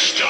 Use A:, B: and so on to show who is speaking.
A: Stop.